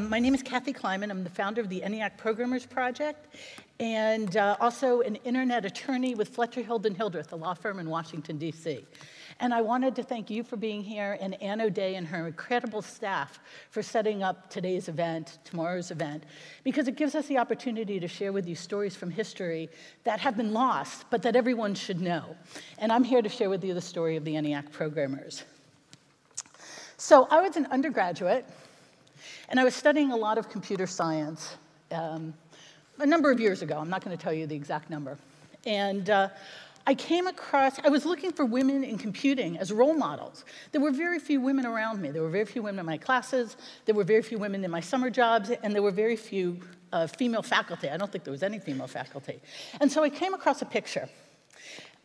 My name is Kathy Kleiman. I'm the founder of the ENIAC Programmers Project and uh, also an internet attorney with Fletcher Heald Hildreth, a law firm in Washington, D.C. And I wanted to thank you for being here and Ann O'Dea and her incredible staff for setting up today's event, tomorrow's event, because it gives us the opportunity to share with you stories from history that have been lost, but that everyone should know. And I'm here to share with you the story of the ENIAC programmers. So I was an undergraduate, and I was studying a lot of computer science um, a number of years ago. I'm not going to tell you the exact number. And uh, I came across, I was looking for women in computing as role models. There were very few women around me. There were very few women in my classes, there were very few women in my summer jobs, and there were very few uh, female faculty. I don't think there was any female faculty. And so I came across a picture.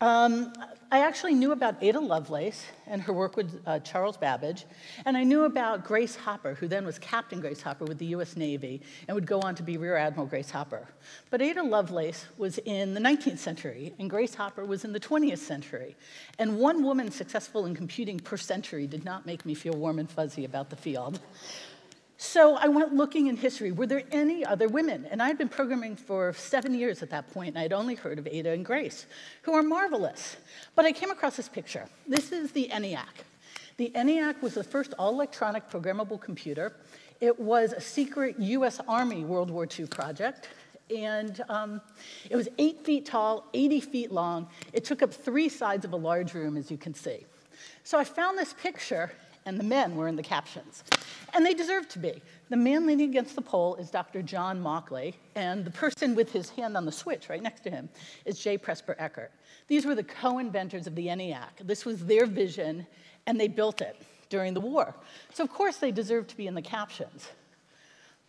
Um, I actually knew about Ada Lovelace and her work with uh, Charles Babbage, and I knew about Grace Hopper, who then was Captain Grace Hopper with the US Navy and would go on to be Rear Admiral Grace Hopper. But Ada Lovelace was in the 19th century, and Grace Hopper was in the 20th century. And one woman successful in computing per century did not make me feel warm and fuzzy about the field. So I went looking in history. Were there any other women? And I'd been programming for seven years at that point, and I'd only heard of Ada and Grace, who are marvelous. But I came across this picture. This is the ENIAC. The ENIAC was the first all-electronic programmable computer. It was a secret US Army World War II project. And um, it was eight feet tall, 80 feet long. It took up three sides of a large room, as you can see. So I found this picture, and the men were in the captions. And they deserve to be. The man leaning against the pole is Dr. John Mauchly, and the person with his hand on the switch right next to him is J. Presper Eckert. These were the co-inventors of the ENIAC. This was their vision, and they built it during the war. So of course they deserve to be in the captions.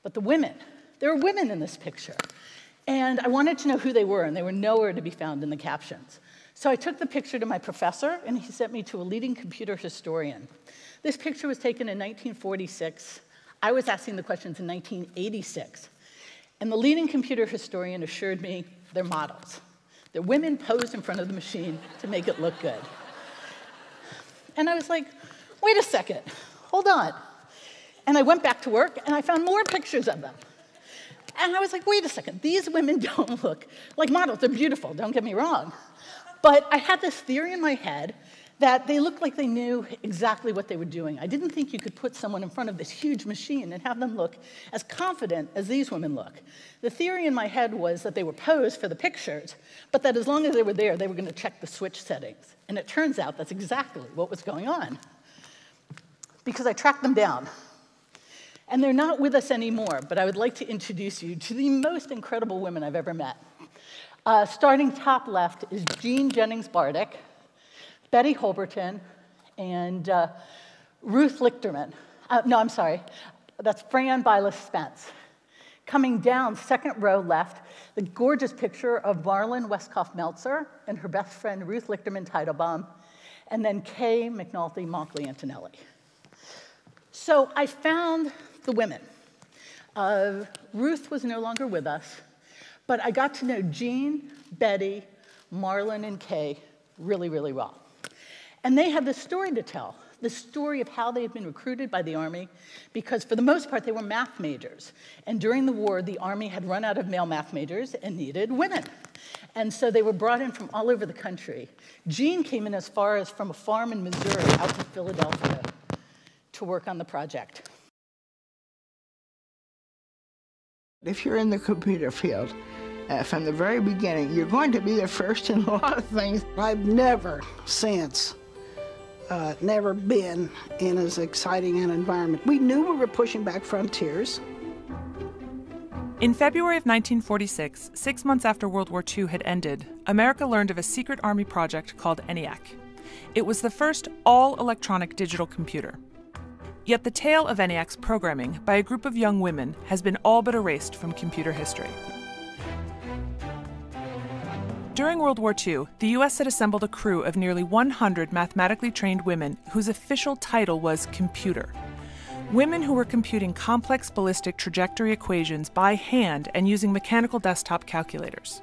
But the women, there are women in this picture. And I wanted to know who they were, and they were nowhere to be found in the captions. So I took the picture to my professor, and he sent me to a leading computer historian. This picture was taken in 1946. I was asking the questions in 1986. And the leading computer historian assured me they're models. They're women posed in front of the machine to make it look good. And I was like, wait a second, hold on. And I went back to work and I found more pictures of them. And I was like, wait a second, these women don't look like models. They're beautiful, don't get me wrong. But I had this theory in my head that they looked like they knew exactly what they were doing. I didn't think you could put someone in front of this huge machine and have them look as confident as these women look. The theory in my head was that they were posed for the pictures, but that as long as they were there, they were going to check the switch settings. And it turns out that's exactly what was going on. Because I tracked them down. And they're not with us anymore, but I would like to introduce you to the most incredible women I've ever met. Uh, starting top left is Jean Jennings Bartik. Betty Holberton and uh, Ruth Lichterman. Uh, no, I'm sorry. That's Fran Bilas Spence. Coming down, second row left, the gorgeous picture of Marlyn Wescoff Meltzer and her best friend Ruth Lichterman Teitelbaum, and then Kay McNulty Mauchly Antonelli. So I found the women. Uh, Ruth was no longer with us, but I got to know Jean, Betty, Marlyn, and Kay really, really well. And they had this story to tell the story of how they had been recruited by the Army, because for the most part, they were math majors. And during the war, the Army had run out of male math majors and needed women. And so they were brought in from all over the country. Jean came in as far as from a farm in Missouri out to Philadelphia to work on the project. If you're in the computer field, uh, from the very beginning, you're going to be the first in a lot of things. I've never since uh, never been in as exciting an environment. We knew we were pushing back frontiers. In February of 1946, six months after World War II had ended, America learned of a secret army project called ENIAC. It was the first all electronic digital computer. Yet the tale of ENIAC's programming by a group of young women has been all but erased from computer history. During World War II, the U.S. had assembled a crew of nearly 100 mathematically trained women whose official title was computer. Women who were computing complex ballistic trajectory equations by hand and using mechanical desktop calculators.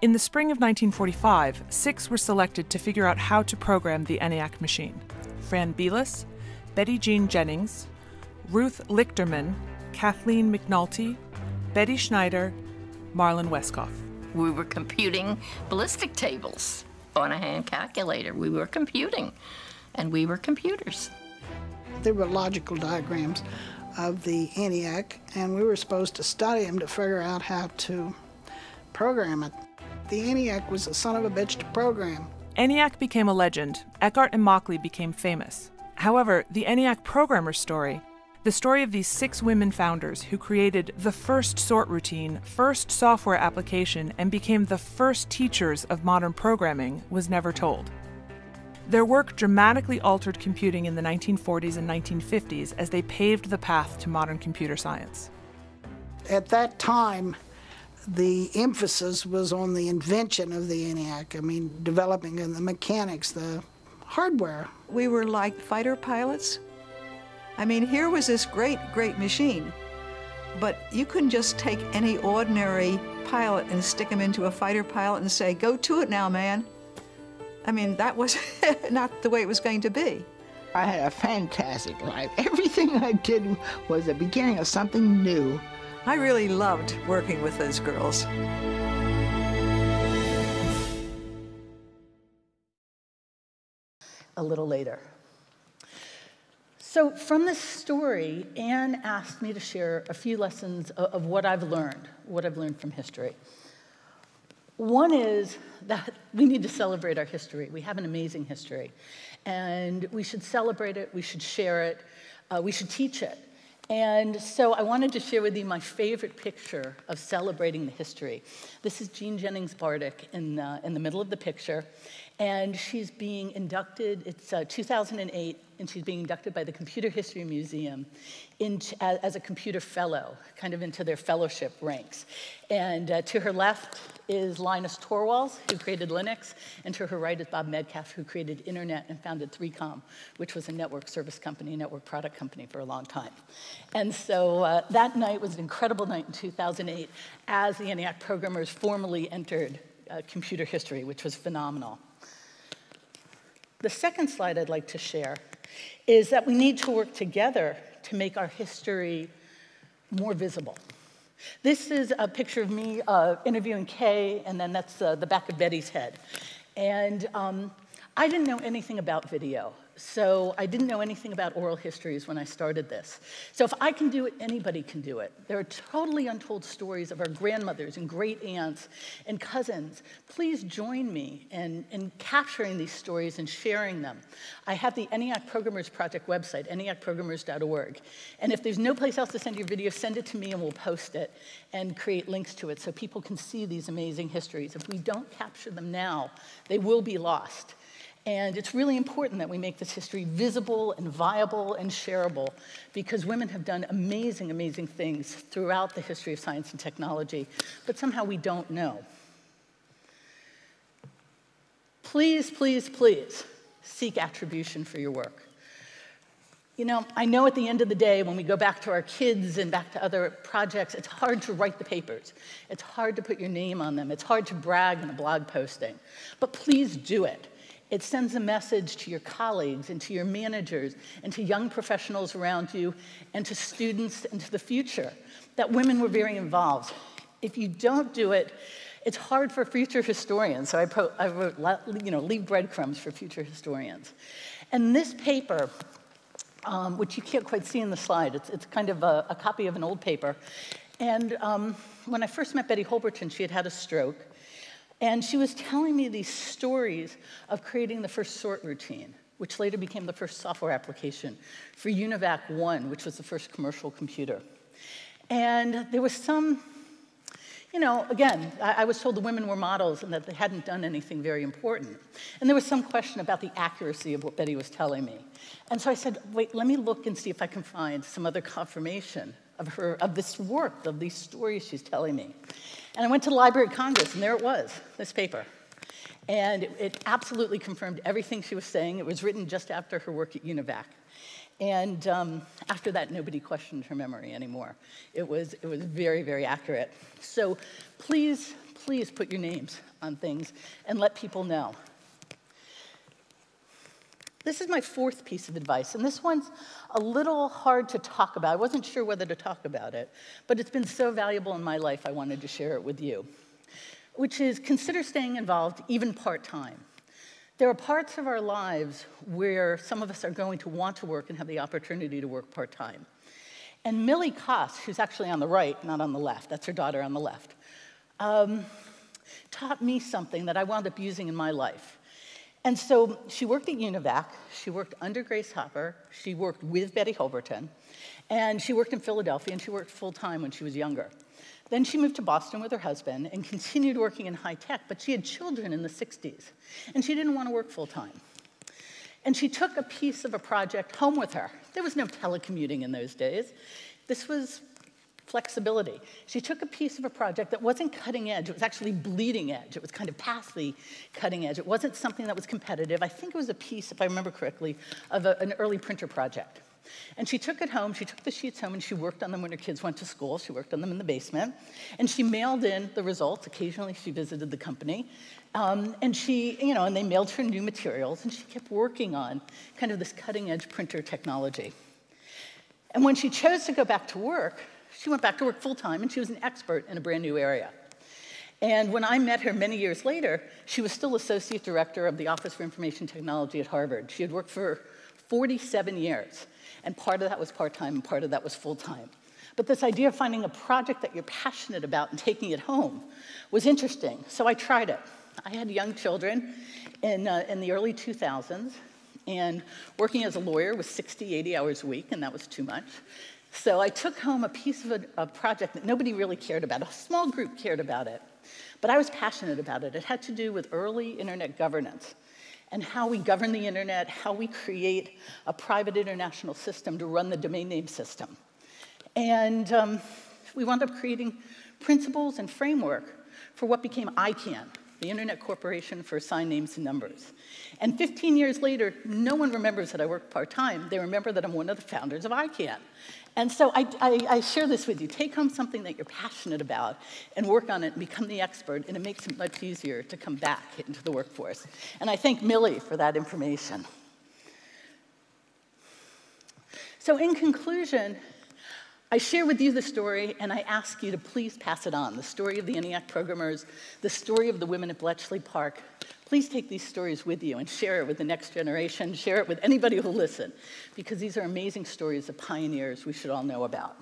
In the spring of 1945, six were selected to figure out how to program the ENIAC machine Fran Bilas, Betty Jean Jennings, Ruth Lichterman, Kathleen McNulty, Betty Snyder, Marlyn Wescoff. We were computing ballistic tables on a hand calculator. We were computing, and we were computers. There were logical diagrams of the ENIAC, and we were supposed to study them to figure out how to program it. The ENIAC was a son of a bitch to program. ENIAC became a legend. Eckert and Mauchly became famous. However, the ENIAC programmer story, the story of these six women founders who created the first sort routine, first software application, and became the first teachers of modern programming, was never told. Their work dramatically altered computing in the 1940s and 1950s as they paved the path to modern computer science. At that time, the emphasis was on the invention of the ENIAC. I mean, developing the mechanics, the hardware. We were like fighter pilots. I mean, here was this great, great machine, but you couldn't just take any ordinary pilot and stick him into a fighter pilot and say, go to it now, man. I mean, that was not the way it was going to be. I had a fantastic life. Everything I did was the beginning of something new. I really loved working with those girls. A little later. So, from this story, Anne asked me to share a few lessons of, of what I've learned, what I've learned from history. One is that we need to celebrate our history. We have an amazing history. And we should celebrate it, we should share it, uh, we should teach it. And so I wanted to share with you my favorite picture of celebrating the history. This is Jean Jennings Bartik in, uh, in the middle of the picture. And she's being inducted, it's uh, 2008, and she's being inducted by the Computer History Museum as a computer fellow, kind of into their fellowship ranks. And uh, to her left is Linus Torvalds, who created Linux, and to her right is Bob Metcalfe, who created Ethernet and founded 3Com, which was a network service company, network product company for a long time. And so uh, that night was an incredible night in 2008 as the ENIAC programmers formally entered uh, computer history, which was phenomenal. The second slide I'd like to share is that we need to work together to make our history more visible. This is a picture of me uh, interviewing Kay, and then that's uh, the back of Betty's head. And um, I didn't know anything about video. So I didn't know anything about oral histories when I started this. So if I can do it, anybody can do it. There are totally untold stories of our grandmothers and great aunts and cousins. Please join me in, in capturing these stories and sharing them. I have the ENIAC Programmers Project website, eniacprogrammers.org. And if there's no place else to send your video, send it to me and we'll post it and create links to it so people can see these amazing histories. If we don't capture them now, they will be lost. And it's really important that we make this history visible and viable and shareable because women have done amazing, amazing things throughout the history of science and technology, but somehow we don't know. Please, please, please seek attribution for your work. You know, I know at the end of the day, when we go back to our kids and back to other projects, it's hard to write the papers. It's hard to put your name on them. It's hard to brag in a blog posting. But please do it. It sends a message to your colleagues and to your managers and to young professionals around you and to students and to the future that women were very involved. If you don't do it, it's hard for future historians. So I, pro- I wrote, you know, leave breadcrumbs for future historians. And this paper, um, which you can't quite see in the slide, it's, it's kind of a, a copy of an old paper. And um, when I first met Betty Holberton, she had had a stroke. And she was telling me these stories of creating the first sort routine, which later became the first software application for UNIVAC 1, which was the first commercial computer. And there was some, you know, again, I, I was told the women were models and that they hadn't done anything very important. And there was some question about the accuracy of what Betty was telling me. And so I said, wait, let me look and see if I can find some other confirmation of her, of this work, of these stories she's telling me. And I went to the Library of Congress, and there it was, this paper. And it, it, absolutely confirmed everything she was saying. It was written just after her work at UNIVAC. And um, after that, nobody questioned her memory anymore. It was, it was very, very accurate. So please, please put your names on things and let people know. This is my fourth piece of advice, and this one's a little hard to talk about. I wasn't sure whether to talk about it, but it's been so valuable in my life, I wanted to share it with you, which is consider staying involved even part time. There are parts of our lives where some of us are going to want to work and have the opportunity to work part time. And Millie Koss, who's actually on the right, not on the left, that's her daughter on the left, um, taught me something that I wound up using in my life. And so she worked at UNIVAC, she worked under Grace Hopper, she worked with Betty Holberton, and she worked in Philadelphia, and she worked full time when she was younger. Then she moved to Boston with her husband and continued working in high tech, but she had children in the 60s, and she didn't want to work full time. And she took a piece of a project home with her. There was no telecommuting in those days. This was flexibility. She took a piece of a project that wasn't cutting edge, it was actually bleeding edge. It was kind of past the cutting edge. It wasn't something that was competitive. I think it was a piece, if I remember correctly, of a, an early printer project. And she took it home, she took the sheets home, and she worked on them when her kids went to school. She worked on them in the basement. And she mailed in the results. Occasionally, she visited the company. Um, and she, you know, and they mailed her new materials, and she kept working on kind of this cutting edge printer technology. And when she chose to go back to work, she went back to work full time and she was an expert in a brand new area. And when I met her many years later, she was still associate director of the Office for Information Technology at Harvard. She had worked for 47 years, and part of that was part time and part of that was full time. But this idea of finding a project that you're passionate about and taking it home was interesting, so I tried it. I had young children in, uh, in the early 2000s, and working as a lawyer was 60, 80 hours a week, and that was too much. So I took home a piece of a, a, project that nobody really cared about. A small group cared about it, but I was passionate about it. It had to do with early internet governance and how we govern the internet, how we create a private international system to run the domain name system. And um, we wound up creating principles and framework for what became ICANN, the Internet Corporation for Assigned Names and Numbers. And 15 years later, no one remembers that I work part-time. They remember that I'm one of the founders of ICANN. And so I, I, I, share this with you. Take home something that you're passionate about and work on it and become the expert, and it makes it much easier to come back into the workforce. And I thank Millie for that information. So in conclusion, I share with you the story, and I ask you to please pass it on. The story of the ENIAC programmers, the story of the women at Bletchley Park. Please take these stories with you and share it with the next generation, share it with anybody who'll listen, because these are amazing stories of pioneers we should all know about.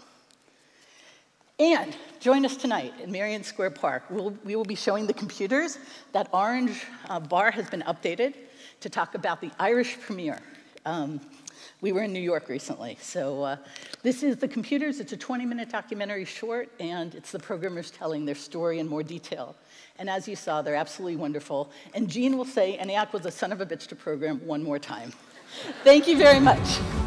And join us tonight in Merrion Square Park. We'll, we will be showing the computers. That orange uh, bar has been updated to talk about the Irish premiere. Um, we were in New York recently. So uh, this is The Computers. It's a 20-minute documentary short, and it's the programmers telling their story in more detail. And as you saw, they're absolutely wonderful. And Jean will say ENIAC was a son of a bitch to program one more time. Thank you very much.